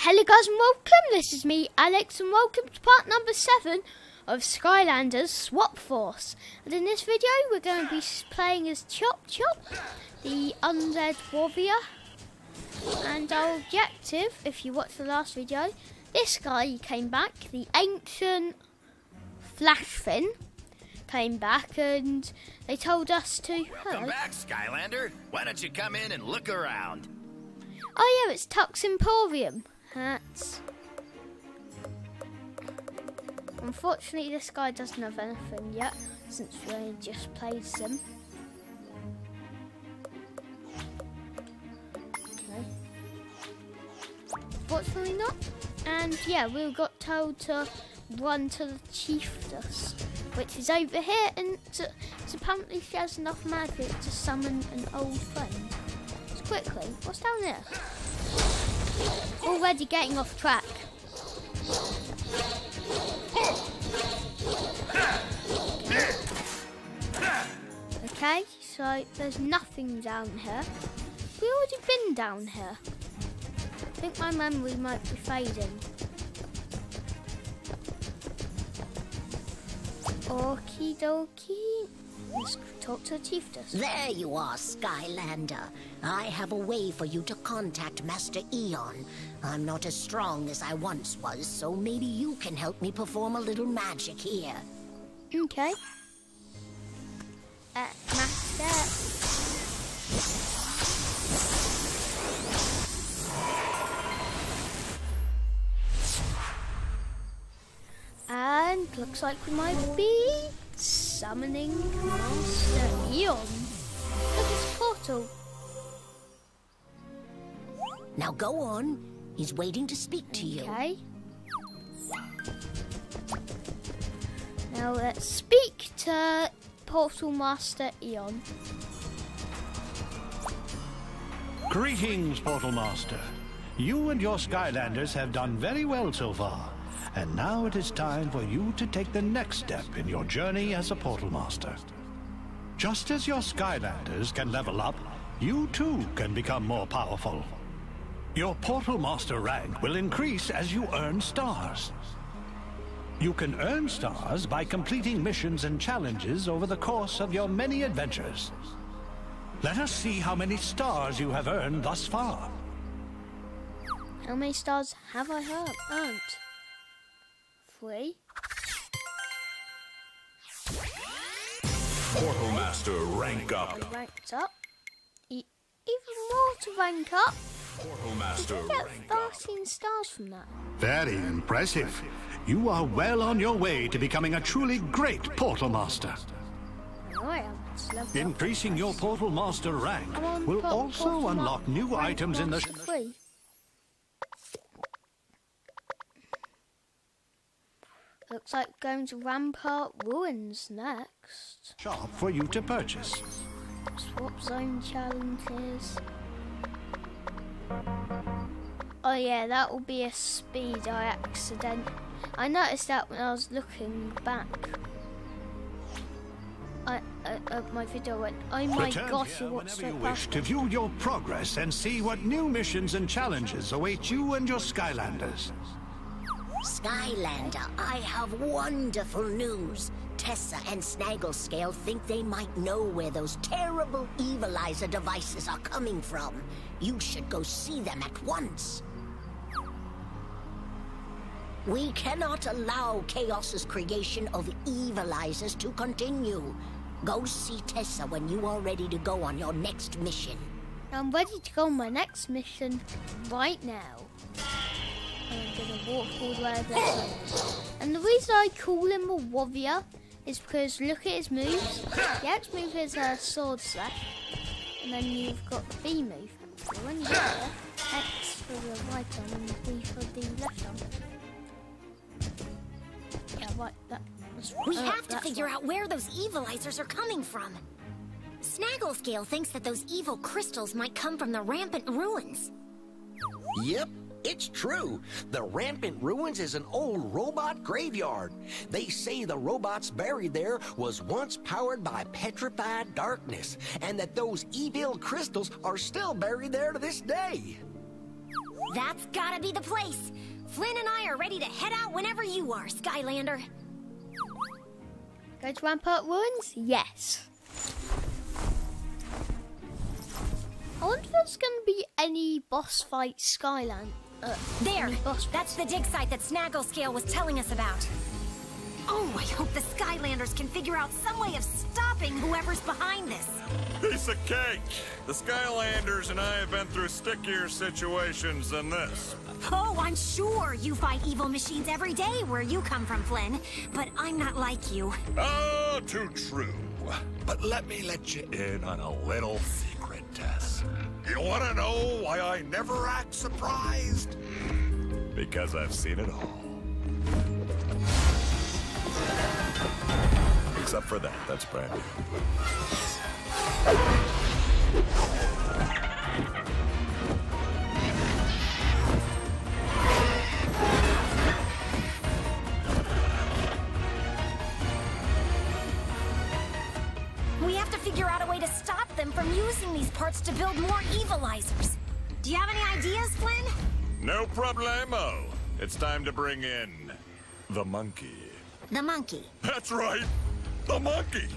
Hello guys and welcome, this is me Alex and welcome to part number 7 of Skylanders Swap Force. And in this video we're going to be playing as Chop Chop, the undead warrior. And our objective, if you watched the last video, this guy came back, the ancient Flashfin came back and they told us to... Welcome back, Skylander. Why don't you come in and look around? Oh yeah, it's Tuk's Emporium hats. Unfortunately, this guy doesn't have anything yet, since we only just played some. Okay. Fortunately not. And yeah, we got told to run to the Chieftess, which is over here, and to, apparently she has enough magic to summon an old friend. Just quickly, what's down there? Already getting off track. Okay, so there's nothing down here. We already been down here. I think my memory might be fading. Okie dokie. Talk to Chieftess. There you are, Skylander. I have a way for you to contact Master Eon. I'm not as strong as I once was, so maybe you can help me perform a little magic here. Okay. Uh, Master. And looks like we might be summoning Master Eon. Look at this portal. Now go on. He's waiting to speak to you. Okay. Now let's speak to Portal Master Eon. Greetings, Portal Master. You and your Skylanders have done very well so far. And now it is time for you to take the next step in your journey as a Portal Master. Just as your Skylanders can level up, you too can become more powerful. Your Portal Master rank will increase as you earn stars. You can earn stars by completing missions and challenges over the course of your many adventures. Let us see how many stars you have earned thus far. How many stars have I earned? Three. Portal Master, rank up. I ranked up. E even more to rank up. Portal Master, get rank up. 13 stars from that. Very impressive. You are well on your way to becoming a truly great Portal Master. I am. It's level up. Increasing your Portal Master rank will also unlock new items in the master three. Looks like going to Rampart Ruins next. shop for you to purchase. Swap zone challenges. Oh yeah, that will be a speed I accident. I noticed that when I was looking back. I, uh, uh, my video went, oh my Return gosh, you watched so you wish to view your progress and see what new missions and challenges await you and your Skylanders. Skylander, I have wonderful news. Tessa and Snagglescale think they might know where those terrible Evilizer devices are coming from. You should go see them at once. We cannot allow Chaos's creation of Evilizers to continue. Go see Tessa when you are ready to go on your next mission. I'm ready to go on my next mission right now. And I'm gonna walk all the way over there. And the reason I call him a warrior is because look at his moves. The X move is a sword slash, and then you've got the B move. So when you get there, X for the right arm and B for the left arm. Yeah, right. That, that's, We uh, have to figure right. out where those evilizers are coming from. Snagglescale thinks that those evil crystals might come from the rampant ruins. Yep, it's true. The Rampant Ruins is an old robot graveyard. They say the robots buried there was once powered by petrified darkness, and that those evil crystals are still buried there to this day. That's gotta be the place. Flynn and I are ready to head out whenever you are, Skylander. Go to Rampart Ruins? Yes. I wonder if there's going to be any boss fight Skyland. Uh, There! That's the dig site that Snagglescale was telling us about. Oh, I hope the Skylanders can figure out some way of stopping whoever's behind this. Piece of cake. The Skylanders and I have been through stickier situations than this. Oh, I'm sure you fight evil machines every day where you come from, Flynn. But I'm not like you. Oh, too true. But let me let you in on a little secret, You want to know why I never act surprised? Because I've seen it all. Except for that, that's brand new. Stop them from using these parts to build more evilizers. Do you have any ideas, Flynn? No problemo. It's time to bring in the monkey. The monkey. That's right, the monkey.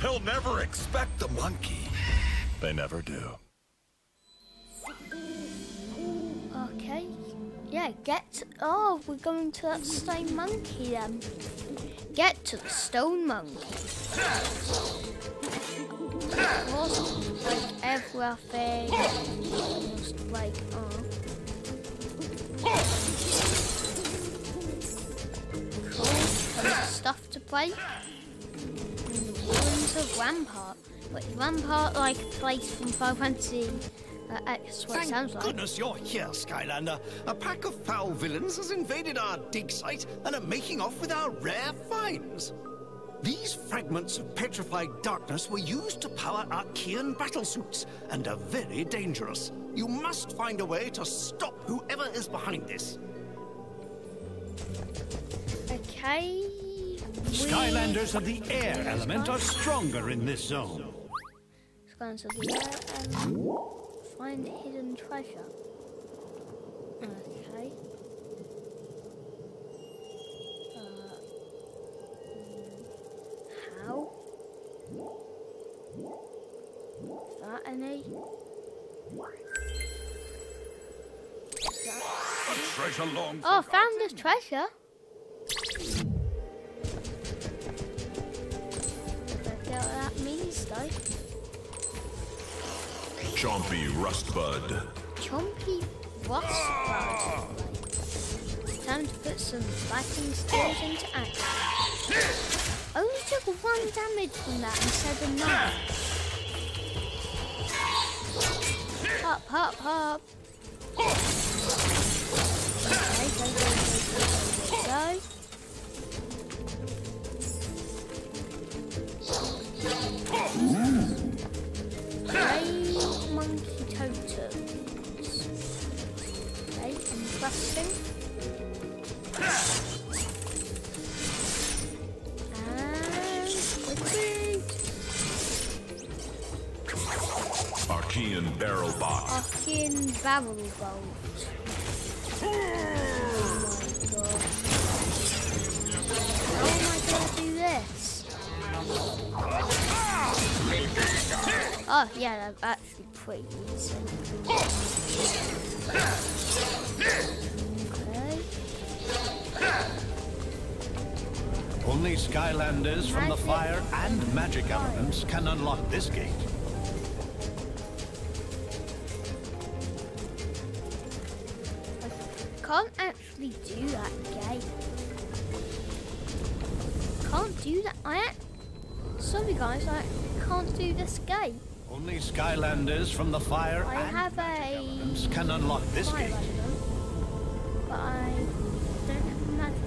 He'll never expect the monkey. They never do. Okay. Yeah, get. Oh, we're going to that stone monkey then. Get to the stone monkey. Almost like everything. Almost like. Uh, cool. Stuff to play. In the ruins of Rampart. Wait, Rampart like place from Final Fantasy uh, X, what it Thank sounds like. goodness you're here, Skylander. A pack of foul villains has invaded our dig site and are making off with our rare finds. These fragments of petrified darkness were used to power Arkeyan battlesuits and are very dangerous. You must find a way to stop whoever is behind this. Okay. Skylanders of the air element are stronger in this zone. Skylanders of the air and find hidden treasure. Okay. That any? Is that- Treasure long Oh, found this treasure. Don't get what that means though. Chompy Rustbud. Chompy Rustbud. Time to put some fighting skills into action. Only oh, took one damage from that instead of nine. Hop, hop, hop. Go, go, go. Grey monkey totems. Okay, interesting. And Barrel Box. Fucking barrel bolt. Oh my god. How am I gonna do this? Oh yeah, that's actually pretty easy. Okay. Only Skylanders from the fire and magic elements can unlock this gate. Actually do that gate. Can't do that. I sorry guys, I can't do this game. Only Skylanders from the fire I and have a can unlock this gate. element, but I don't have a magic.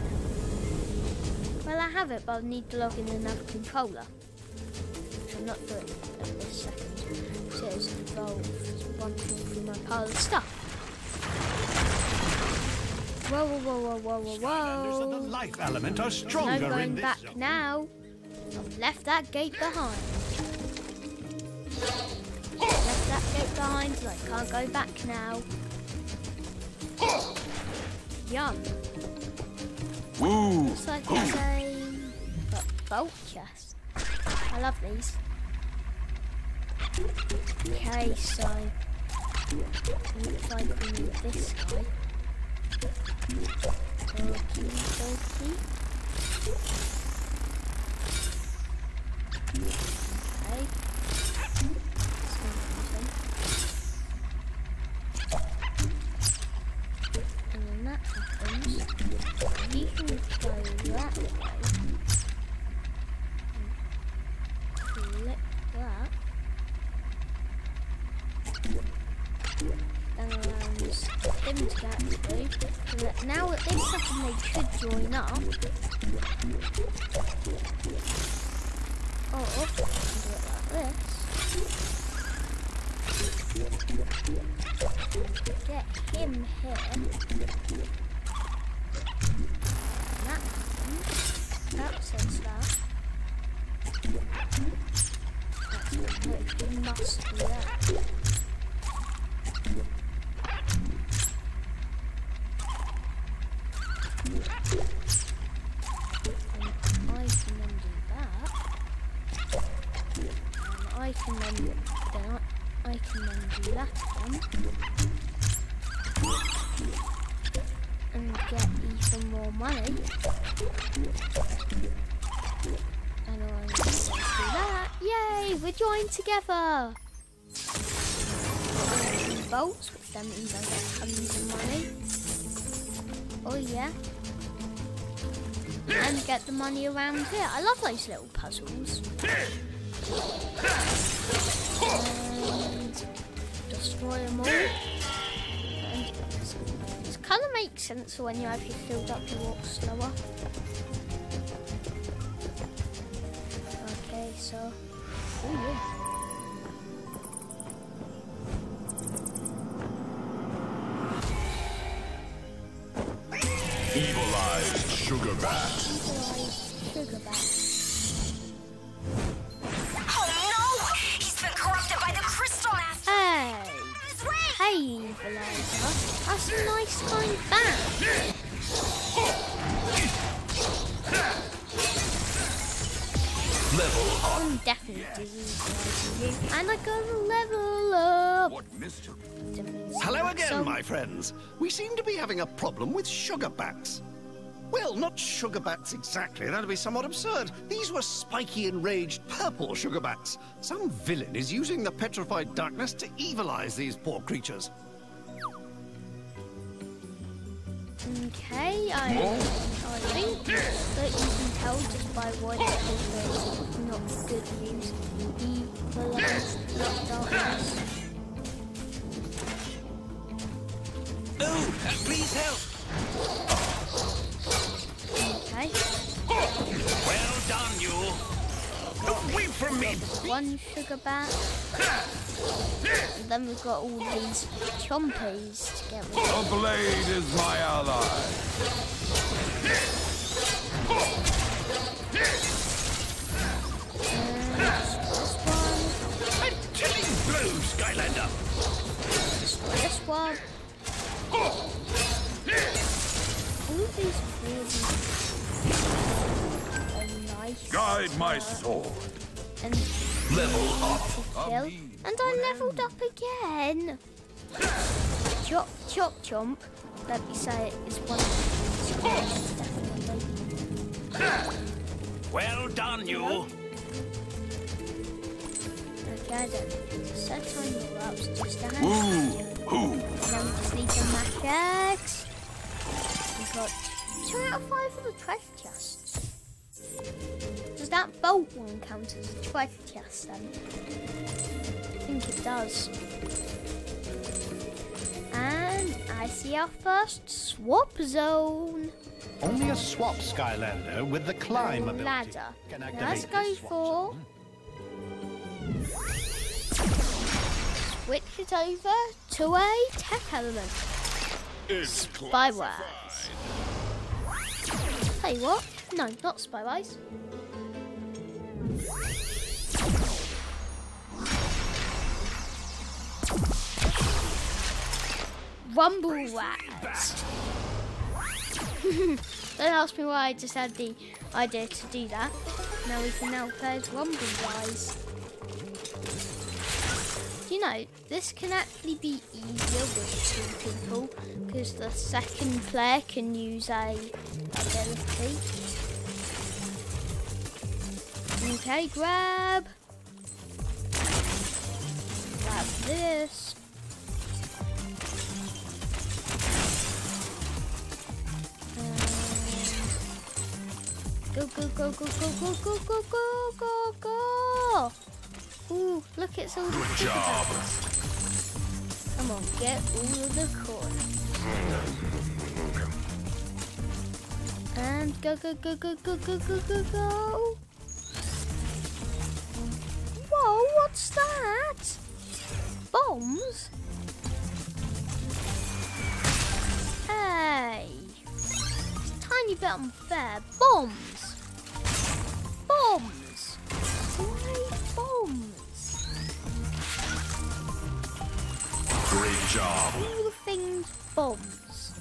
Well, I have it, but I need to log in another controller, which I'm not doing at this second. It says involved wandering through my pile of stuff. Whoa, whoa, whoa, whoa, whoa, whoa, of the life element are No stronger in going this back zone. now. I've left that gate behind. Left that gate behind, so I can't go back now. Yum. Woo! Looks like it's a but bolt chest. I love these. Okay, so looks like we need this guy. Okie dokie. Okay. Something. Happens, you that way. And click that. Then allows him to that now at this second they could join up. Or we can do it like this. Get him here. That happens. That that. That's what must that. Together! Bolts, which then means I get tons of money. Oh yeah. And get the money around here. I love those little puzzles. And destroy them all. And it kind of makes sense when you actually filled up, you walk slower. Okay, so. Oh yeah. Evilized sugar bat. Sugar bat. Oh no! He's been corrupted by the Crystal Master! Hey! His way! Hey, Equalizer. That's a nice kind bat. Level up. I'm definitely equalizing you. And I got a level up. What mystery? Hello again, So- my friends. We seem to be having a problem with sugar bats. Well, not sugar bats exactly. That'd be somewhat absurd. These were spiky, enraged purple sugar bats. Some villain is using the petrified darkness to evilize these poor creatures. Okay, I, I think that you can tell just by what it is not good news. Equalized, not darkness. Oh, please help! Okay, Well done, you. Away from me! one sugar bat. And then we've got all these chompies to get rid of. A blade is my ally. One, I'm killing blows, Skylander. this one. All these really nice. Guide my sword. And Level up. kill. And I leveled up again. Chop, chop, chomp. Let me say it is one of the things. Well done, you. Okay, I don't need to set on your ups just a Woo! hand. Who? Then we just need some macaques. We've got two out of five of the treasure chests. Does that bolt one count as a treasure chest then? I think it does. And I see our first swap zone. Only a swap Skylander with the climb ability Ladder. can activate let's this go swap for. zone. Switch it over to a tech element. Spy Rise. Tell you what, no, not Spy Rise. Rumble Rats. Don't ask me why I just had the idea to do that. Now we can now play as Rumble Guys. You know, this can actually be easier with two people because the second player can use a ability. Okay, grab. Grab this. Go, go, go, go, go, go, go, go, go, go, go. Ooh, look, it's all the Good job. Come on, get all of the coins. And go, go, go, go, go, go, go, go, go. What's that? Bombs? Hey. It's a tiny bit unfair. Bombs. Bombs. Why bombs? Great job. All the things bombs.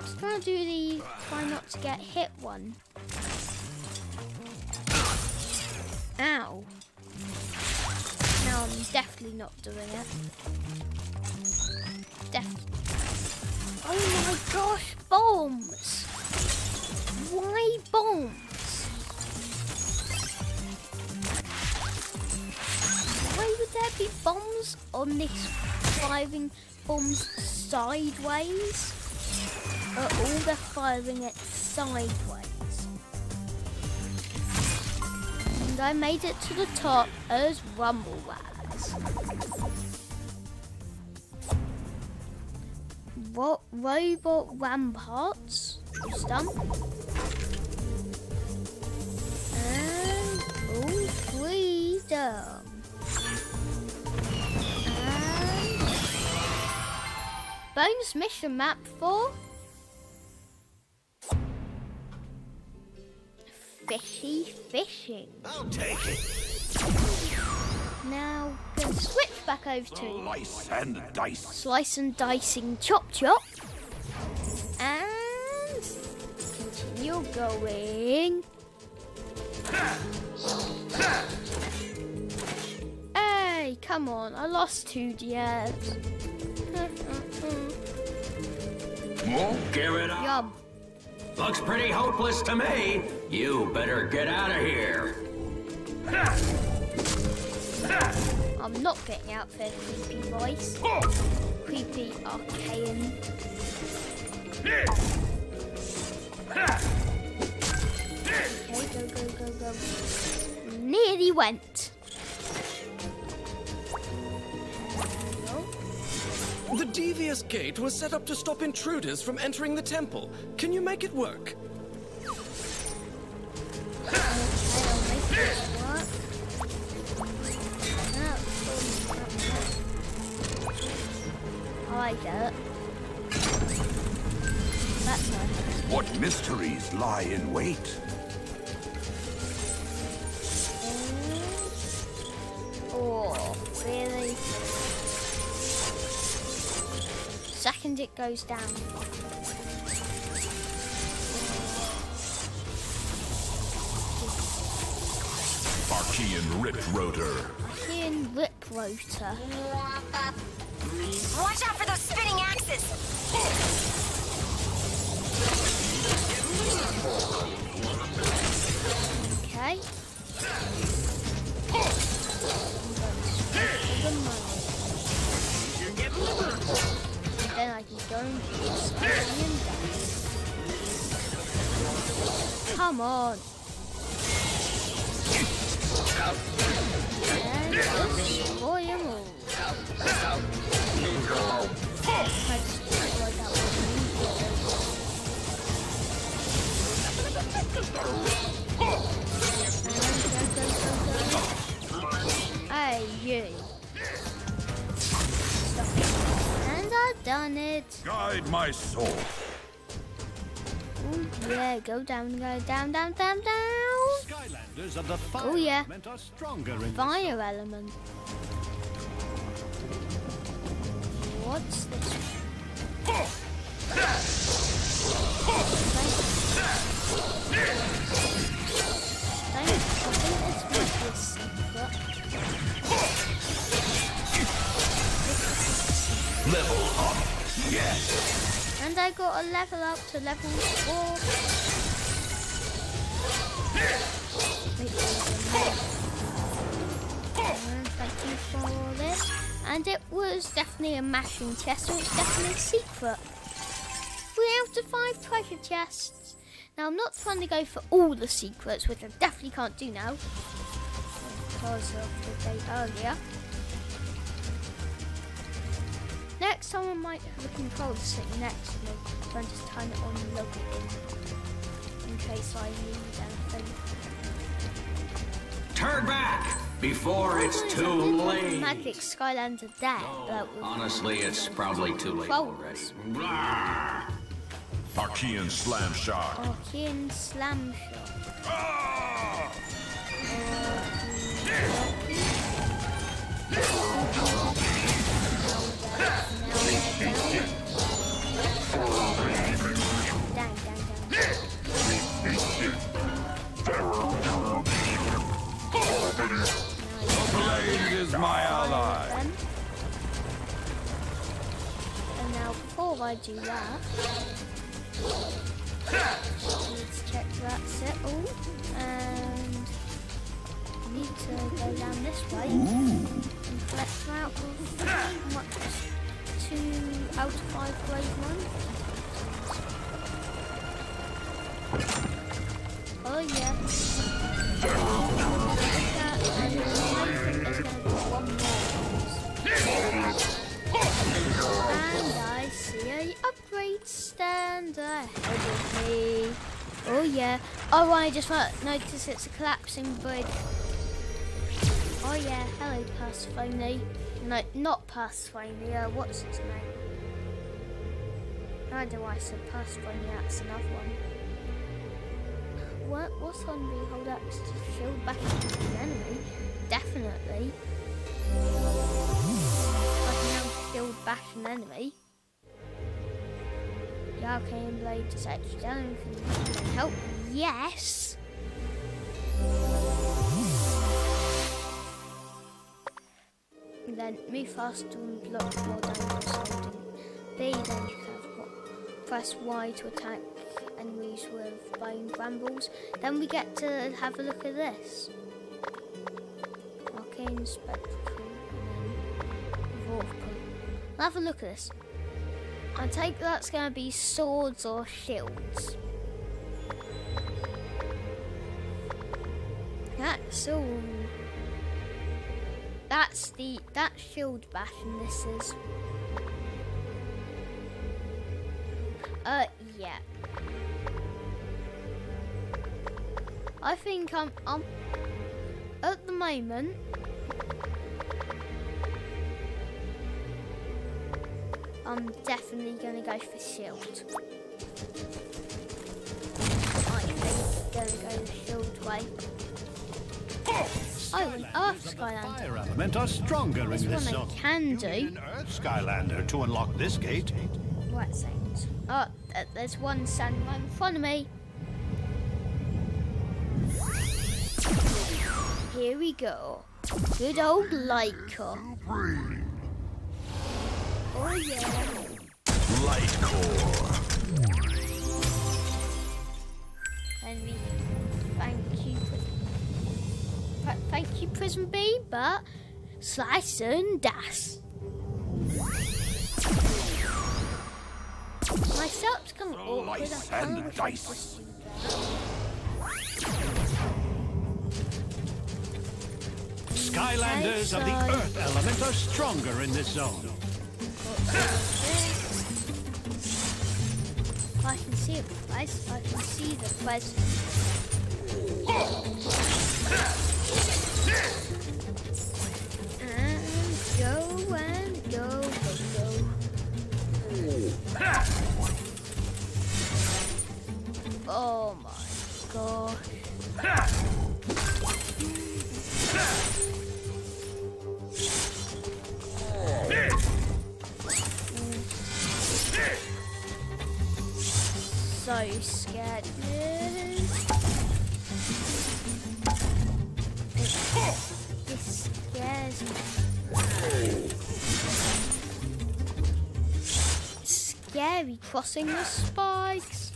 Just gonna do the try not to get hit one. Definitely not doing it. Def- oh my gosh, bombs! Why bombs? Why would there be bombs on this firing bombs sideways? Are all they're firing it sideways? And I made it to the top as Rumble Wags. Ro- robot ramparts. Stump. And all freedom. And bonus mission map for fishy fishing. I'll take it. Now, switch back over to Slice and dice. slice and dicing chop chop. And continue going. Hey, come on, I lost two DS. Give it up. Yum. Looks pretty hopeless to me. You better get out of here. I'm not getting out for creepy voice. Creepy arcane. Okay, go, go, go, go. Nearly went. The devious gate was set up to stop intruders from entering the temple. Can you make it work? That's nice. What mysteries lie in wait? Mm. Oh, really? Second it goes down. Arkeyan Rip Rotor. Arkeyan Rip floater. Watch out for those spinning axes! Okay. Then I can go and Come on! Stop. And I've done it. Guide my soul. Ooh, yeah, go down, go down, down, down, down. Skylanders of the oh, fire Oh, yeah. element are stronger in Fire element. What's this? I think this might be a secret. Level up. Yes. And I got a level up to level 4. And thank you for this. And it was definitely a mashing chest, so it's definitely a secret. Three out of five treasure chests. Now I'm not trying to go for all the secrets, which I definitely can't do now. Because of the day earlier. Next I might have a controller sitting next to me, so I just turn it on and logging in. in case I need anything. Turn back before it's too late. Magic Skylander there. that was- Honestly, it's probably too late already. Arkeyan Slam Shock. Arkeyan Slam Shot. Down, is my ally. And now before I do that, let's check that all. And I need to go down this way and collect out of what, two out of five grade ones. Oh yeah. And I see a upgrade stand ahead of me. Oh yeah. Oh, I just noticed it's a collapsing bridge. Oh yeah. Hello, Persephone. No, not Persephone. Uh, what's his name? I why I said Persephone. That's another one. What? What's on the hold up to shield back into the enemy? Definitely. Can back an enemy. The arcane blade extra damage and can help. Yes. And then move faster to block more damage holding B. Then you what? Press Y to attack enemies with bone brambles. Then we get to have a look at this. Arcane spectacle have a look at this. I take that's going to be swords or shields. That's all. That's the that shield bash and this is. Uh yeah. I think I'm I'm at the moment I'm definitely gonna go for shield. I think gonna go shield way. Oh, an Earth Skylander. Fire element are stronger This in this one I zone. can You do. need an Earth Skylander to unlock this gate. Right things. Oh, there's one standing right in front of me. Here we go. Good old Leica. Oh yeah. Light Core. And we thank you, thank you, Prism B, but slice and dash. My setup's of awkward. Slice and remember if I just Skylanders of the Earth uh, element are stronger in this zone. I can see it, guys. I can see the quest. And go and go, go, go. Oh my god. So scared. This scares me. Scary crossing the spikes.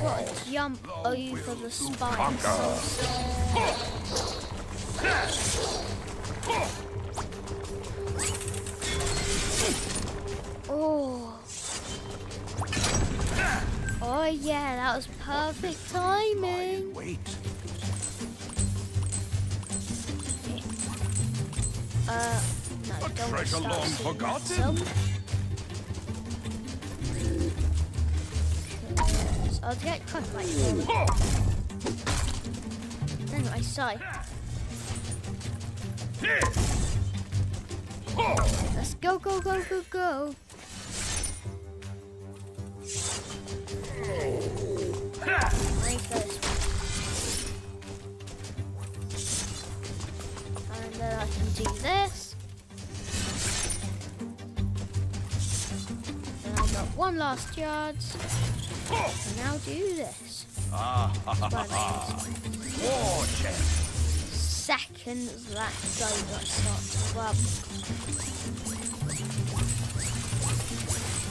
Gotta jump over the spikes. Oh. Oh yeah, that was perfect timing. Wait. Uh, no, don't treasure long forgotten? I'll get cut by you. Anyway, so let's go, go, go, go, go. Last yard. And now do this. Ah, ha, ha, ha. War chest. Seconds that goes, I start to.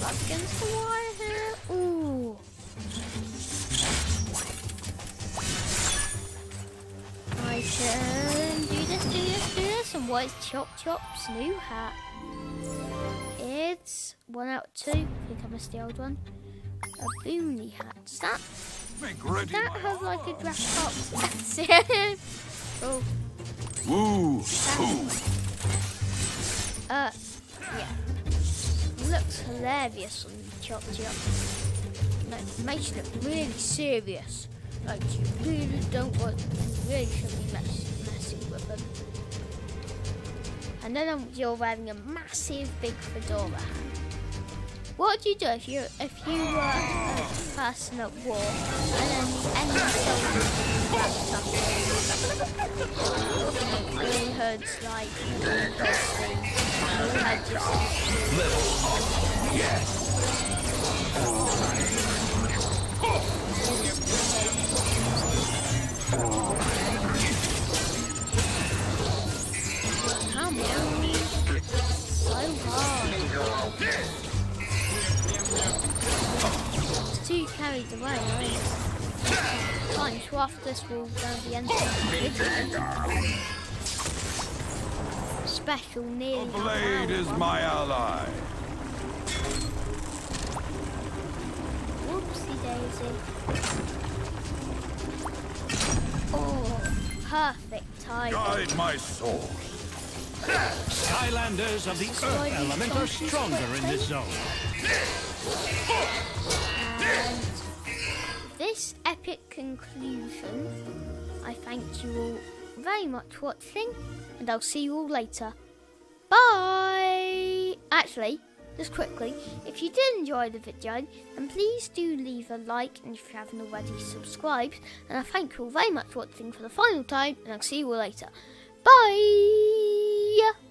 Up against the wire here. Ooh. I can do this, do this, do this. And what is Chop Chop's new hat? One out of two. I think I missed the old one. A boonie hat. Does that, does that have like a dress top? That's it. Oh, Woo! uh, yeah. Looks hilarious on Chop Chop. Like, makes you look really serious. Like, you really don't want, you really shouldn't be mess, messing with them. And then um, you're wearing a massive big fedora hat. What would you do if you if you were a person at war and then soldiers wrapped up in hoods like green pistons, and you carried away, right? Fine, so after this we'll go to the end of the video. Special nearly The blade is my ally. Whoopsie daisy. Oh, perfect time. Guide my sword. Skylanders of the Earth element are stronger in this zone. And this epic conclusion, I thank you all very much for watching, and I'll see you all later. Bye! Actually, just quickly, if you did enjoy the video, then please do leave a like, and if you haven't already, subscribe. And I thank you all very much for watching for the final time, and I'll see you all later. Bye!